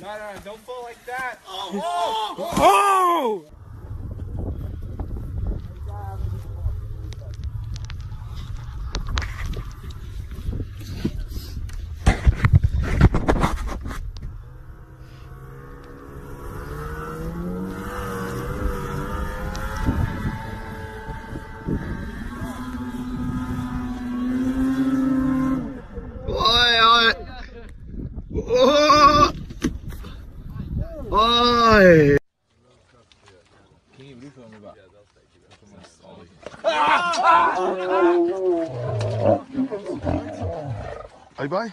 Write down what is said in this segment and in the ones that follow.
No, no, no, don't fall like that. Oh! Oj, Ây bái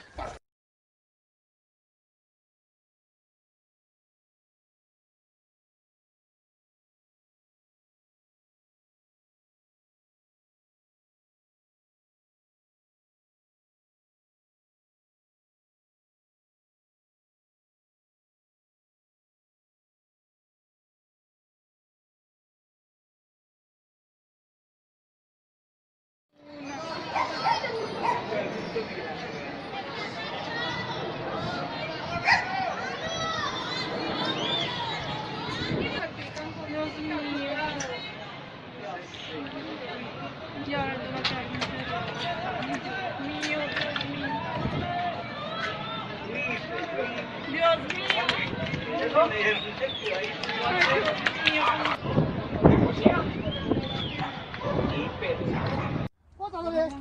我到人脚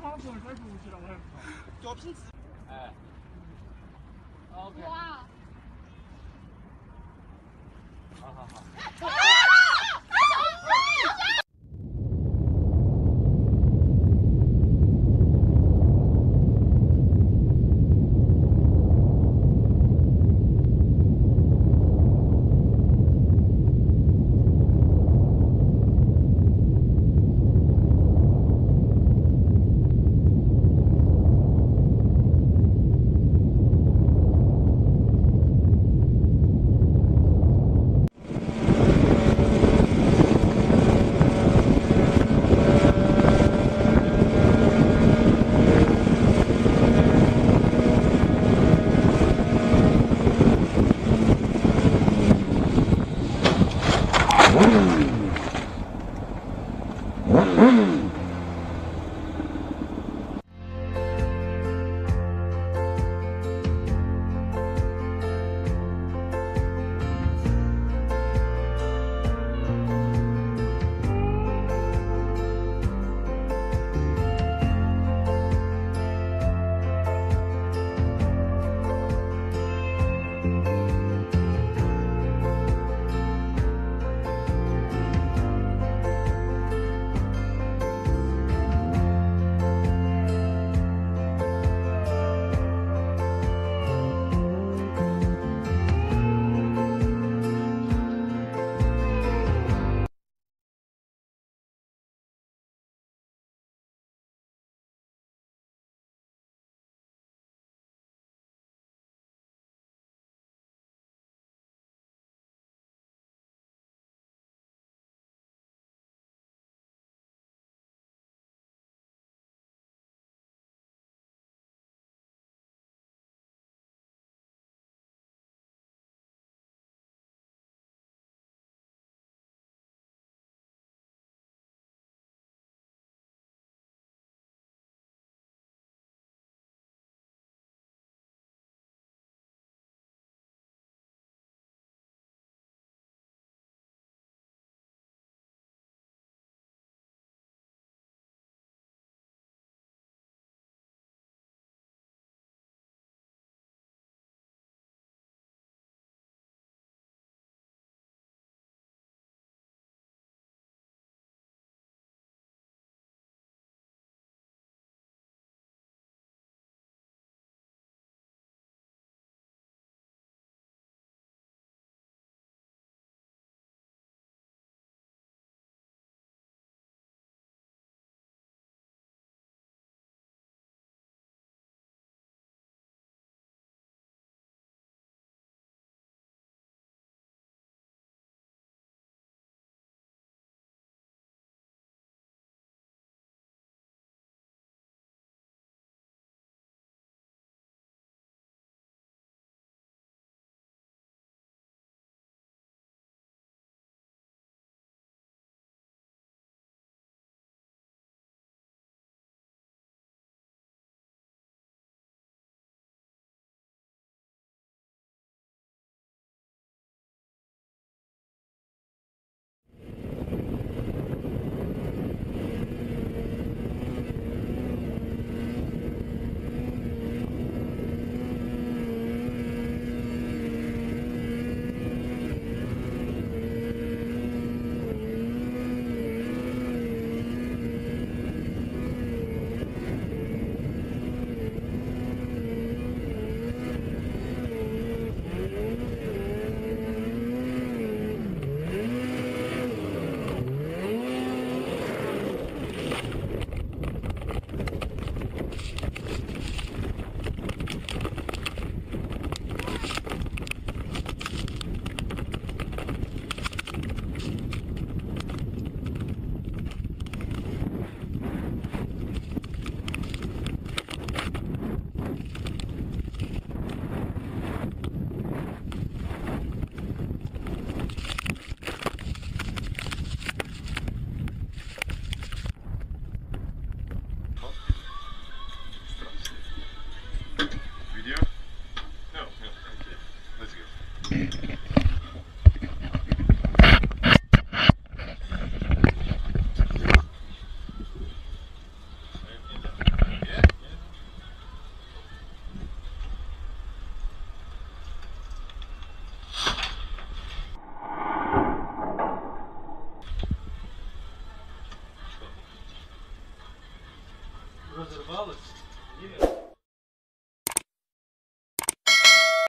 好好好。Mm-hmm.